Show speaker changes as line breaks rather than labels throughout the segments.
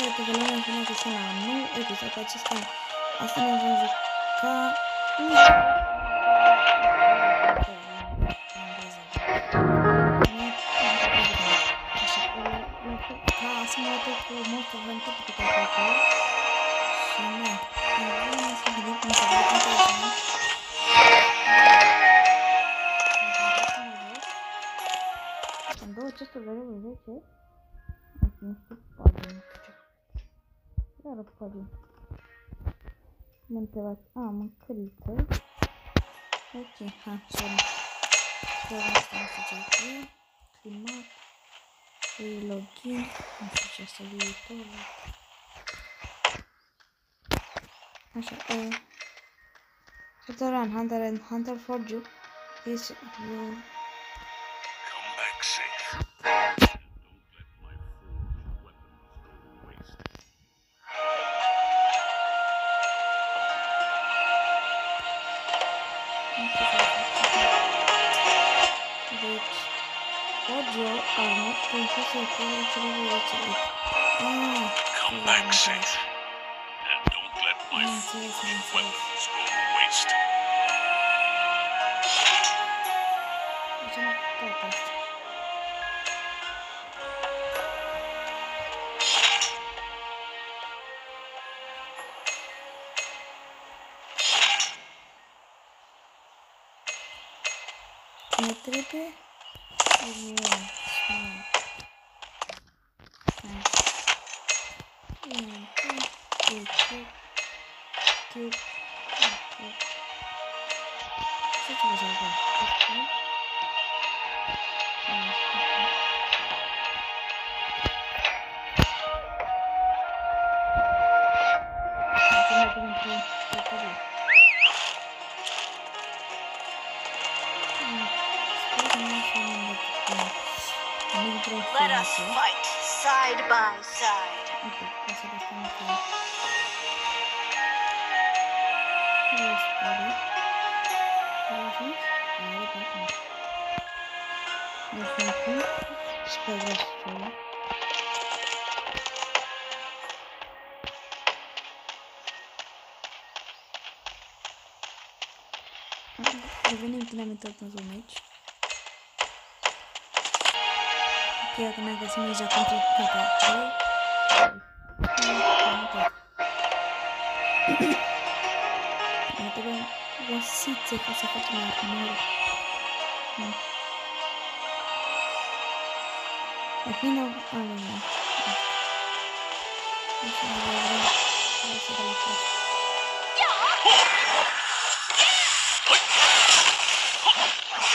Sper că vă luăm informații să la un nou episod acesta. Asta ne vom juca... Ca să mă arăt cu multă vântă pe care o fac Și nu, vreau să vedem cum se vede cum se vede Там было чувство, говорю, уже, че? Ну, что, iar odchodzi. Montować. A, mam kryty. Okej, ha, sorry. Teraz tam dziękuję. Klimat. I login. Muszę sobie to. Așa, uh, Hunter Hunter and Hunter for you is...
Uh, waste.
Fight side by side.
Eu aqui. Escolher as folhas. Eu Creo que me desmí yo con Eu também gosto de que você vai tomar primeiro. Aqui não. Olha, não. Deixa
eu
ver. Vai ser da minha frente.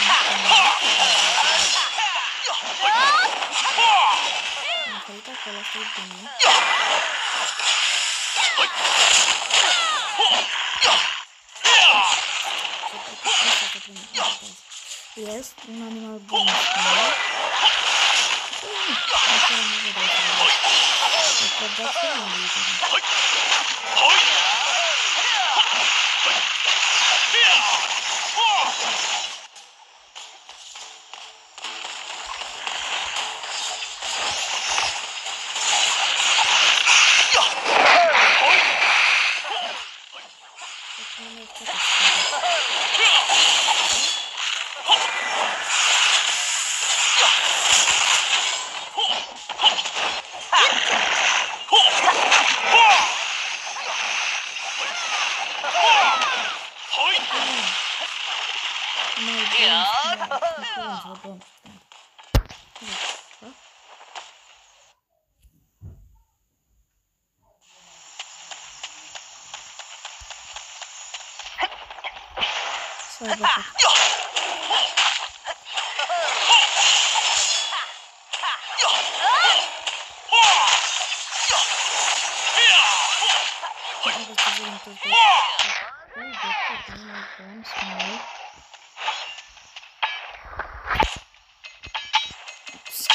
はっ verlassen. Jest, ona nie ma gumki. Tylko do filmu. Şöyle bakın.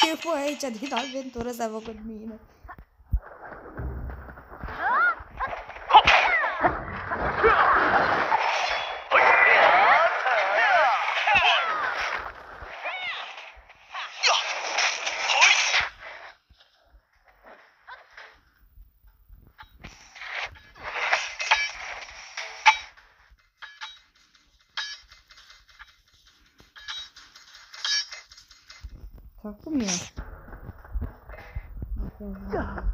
Ce bă, aici din alventură s-a făcut mine. pra comer. Então,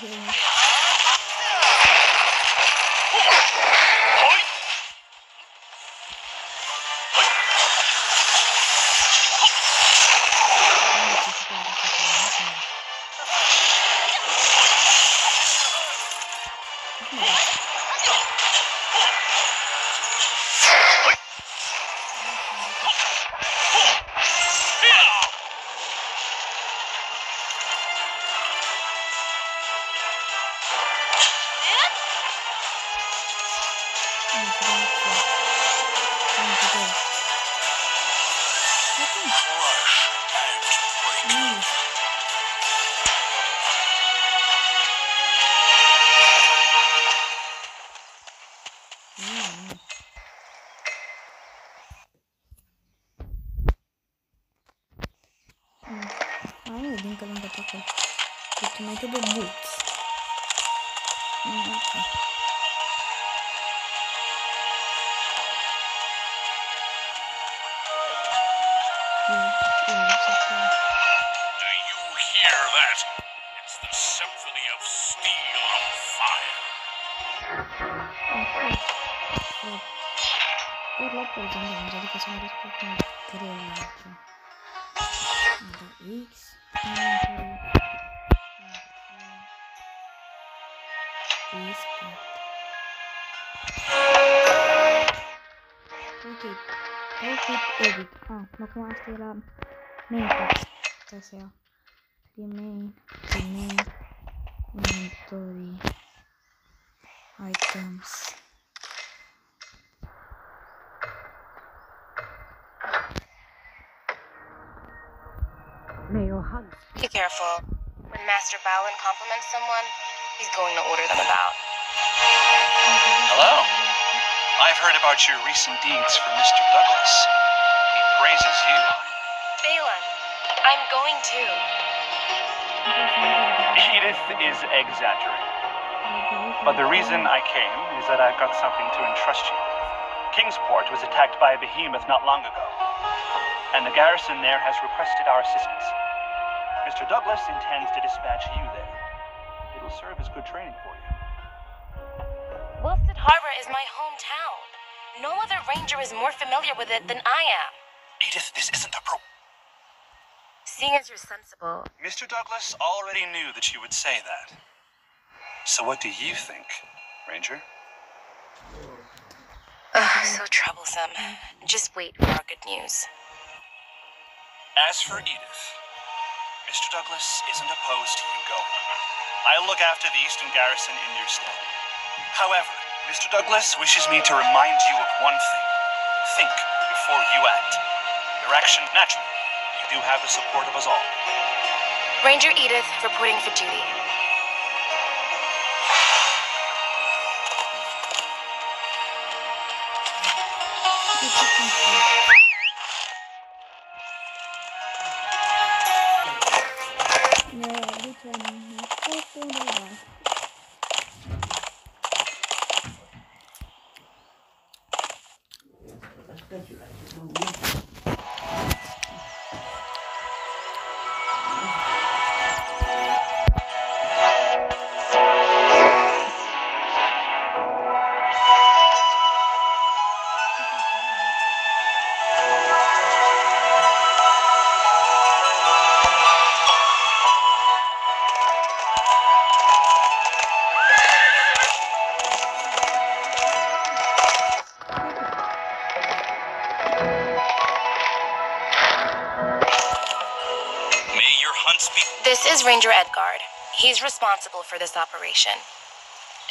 takılmış. Urlaub olacağım bence. Hadi kaçan bir X. Okay. Okay, edit. Ah, nochmal. Main Quest. Main. Main. Inventory. Items.
Be careful. When Master Balin compliments someone, he's going to order them about.
Hello. I've heard about your recent deeds from Mr. Douglas. He praises you.
Balin, I'm going to.
Edith is exaggerating. But the reason I came is that I've got something to entrust you with. Kingsport was attacked by a behemoth not long ago, and the garrison there has requested our assistance. Mr. Douglas intends to dispatch you there. It'll serve as good training for you.
Wilstead Harbor is my hometown. No other ranger is more familiar with it than I am.
Edith, this isn't a pro.
seeing as you're sensible,
Mr. Douglas already knew that you would say that. So what do you think, Ranger?
ugh, so troublesome. Just wait for our good news.
As for Edith, Mr. Douglas isn't opposed to you going. I'll look after the Eastern Garrison in your stead. However, Mr. Douglas wishes me to remind you of one thing. Think before you act. Your action, naturally, you do have the support of us all.
Ranger Edith reporting for duty. 别去了 He's responsible for this operation.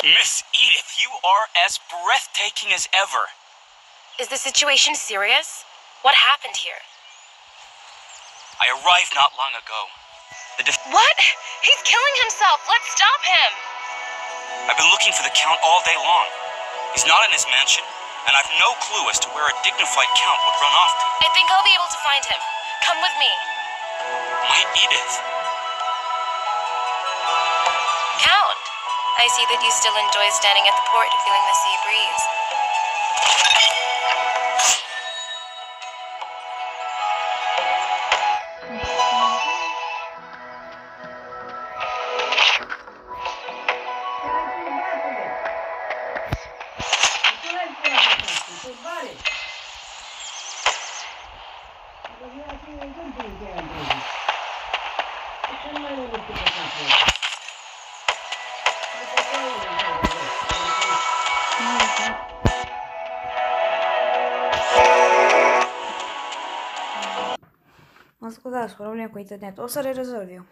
Miss Edith, you are as breathtaking as ever.
Is the situation serious? What happened here?
I arrived not long ago. The def-
What? He's killing himself. Let's stop him.
I've been looking for the Count all day long. He's not in his mansion, and I've no clue as to where a dignified Count would run off to.
I think I'll be able to find him. Come with me.
My Edith.
I see that you still enjoy standing at the port feeling the sea breeze.
Am Mas cuidado, os problemas com
a internet. Ou será resolvido.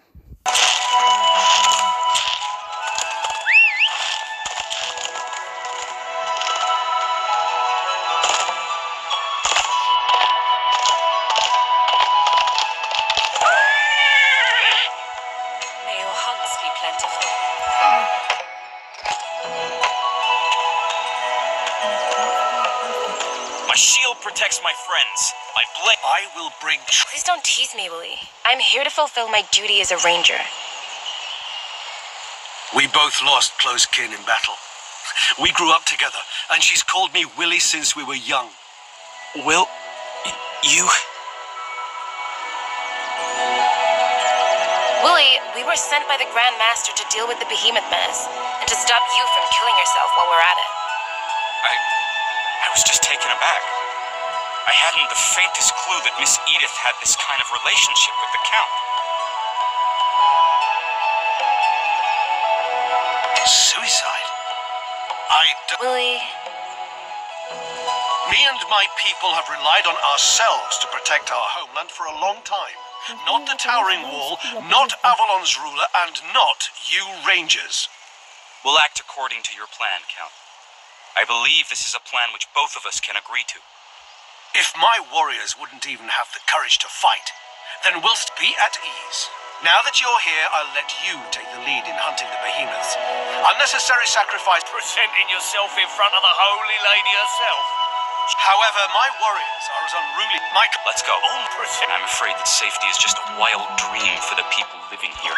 My shield protects my friends. My blade. I will bring.
Please don't tease me, Willie. I'm here to fulfill my duty as a ranger.
We both lost close kin in battle. We grew up together, and she's called me Willie since we were young.
Will. You.
Willie, we were sent by the Grand Master to deal with the Behemoth menace and to stop you from killing yourself while we're at it.
I. I was just taken aback. I hadn't the faintest clue that Miss Edith had this kind of relationship with the Count.
Suicide? I. D-
Willie,
me and my people have relied on ourselves to protect our homeland for a long time. Not the Towering Wall, not Avalon's ruler, and not you Rangers.
We'll act according to your plan, Count. I believe this is a plan which both of us can agree to.
If my warriors wouldn't even have the courage to fight, then we'll be at ease. Now that you're here, I'll let you take the lead in hunting the behemoths. Unnecessary sacrifice.
Presenting yourself in front of the Holy Lady herself.
However, my warriors are as unruly. My.
Let's go. I'm afraid that safety is just a wild dream for the people living here.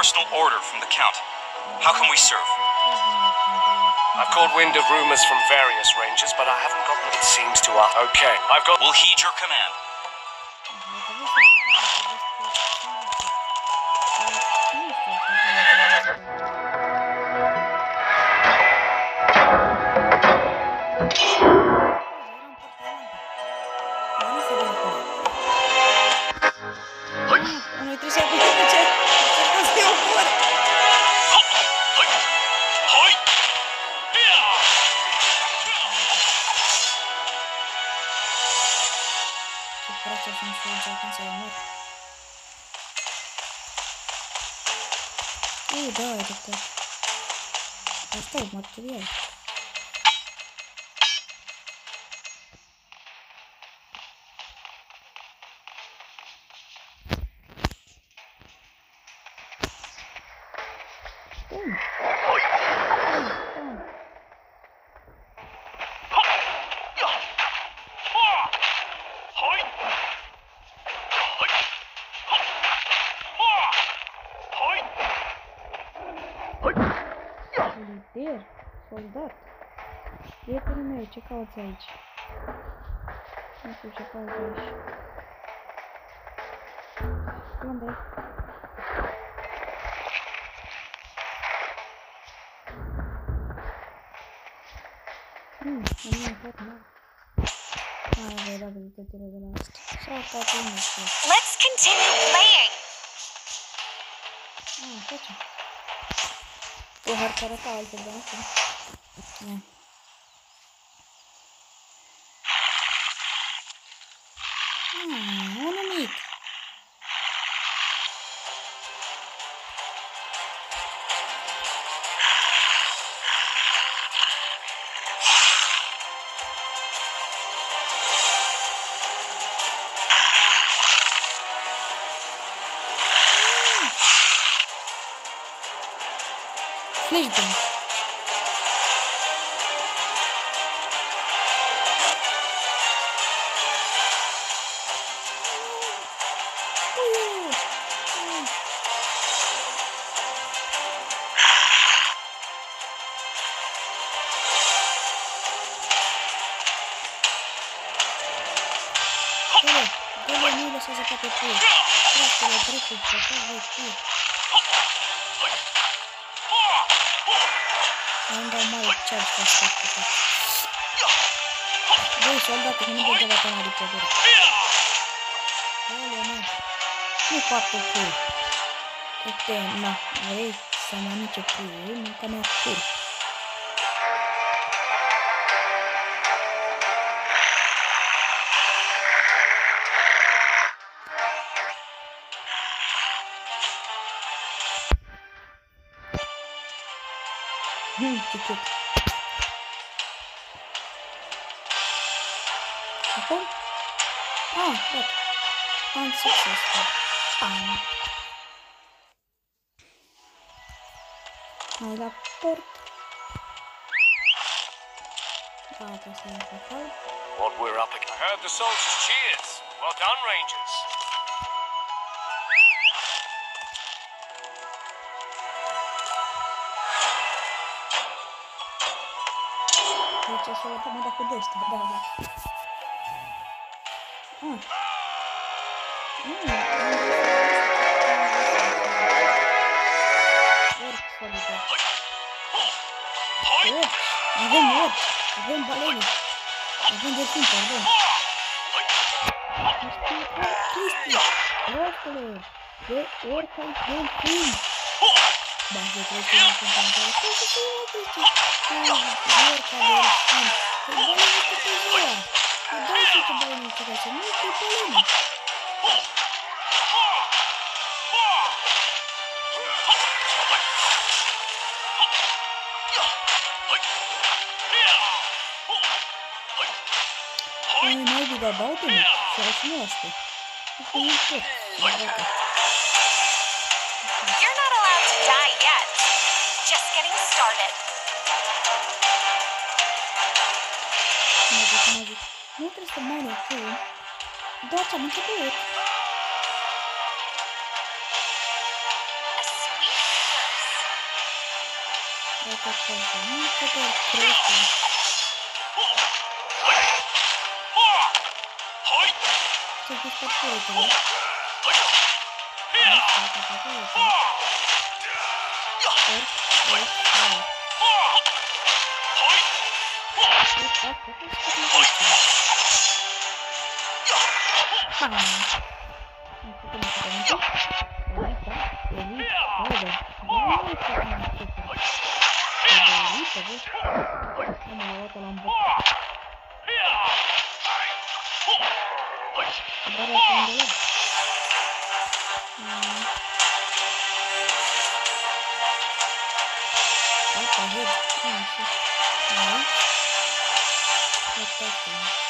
We've brought a personal order from the Count. How can we serve?
I've caught wind of rumors from various Rangers, but I haven't gotten what it seems to us. Okay, I've got.
We'll heed your command.
Bun. Bun. Solider, soldat. Prietenul meu, ce cauți aici? Nu știu ce cauți aici. Unde? Hmm, am intrat nou. Ah, voi da abilitățile de la asta. Sau poate nu știu.
Let's continue playing.
Ah, facem. O hartă arăta altfel de asta. Ia. Ah, что за папа ты? Просто на брюху, показывай ты. Он дал мало часто шапку-то. Бой, солдаты, не буду давать на диктатуру. Оле, на. Ну, папа, ты. Это на. Эй, сама не чекаю, ну-ка на хуй. Ce cute. Acum? Ah, gata. Unsuccessful. Bam. Hai la port. Gata, să intră acolo.
What we're up against. I heard the soldiers' cheers. Well done, Rangers.
eu só vou mandar com Deus, tá? Dá, dá. Hum. Hum. Alguém morre, alguém baleia, alguém defende, perdão. Cristo, Orcle, Orcle, Orcle, Orcle, Basta eu crescer no computador. Eu vou fazer cadeira assim. Eu vou me proteger. Eu dou esse trabalho no coração. Não tem problema. Ой, найди добавки,
сейчас не остается. Это не то. Just getting started.
Magic, magic. Nu trebuie să mori acolo. Doar am început.
A sweet curse.
Uite acolo. Nu că doar crește. Ce fi pe
빵. 조금 먼저.
여기다. 여기.
여기다. 여기다. 여기다.
여기다. 여기다. たいかな。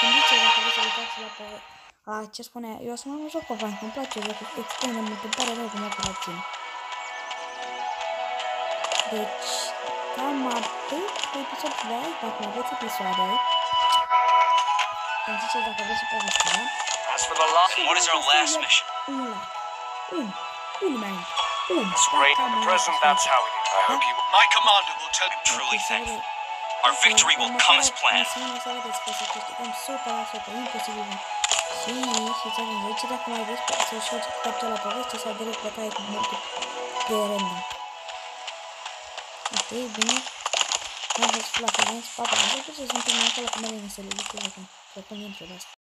Dacă să-mi zice dacă vreți să uitați la pe... A, ce spune? Eu o să mă joc cu Frank, îmi place jocul extrem de mult, îmi pare rău că nu pot obține. Deci, cam atât cu episodul de azi, dacă mai aveți episoade, îmi ziceți dacă vreți să povestea.
As for the last, what is our last mission?
Un like. Un. Un, man. Un.
It's great.
Un
Present, that's how it is. I hope you.
My commander will tell you
Truly thankful. Our victory will come as planned.
Și să vă uitați dacă mai vezi pe să ușați captul la poveste sau direct plecare cu multe pe rândul. Ok, bine. Am văzut la Ferenc, papa, am văzut să suntem acolo cu mele în sălile, că vă propun întrebarea asta.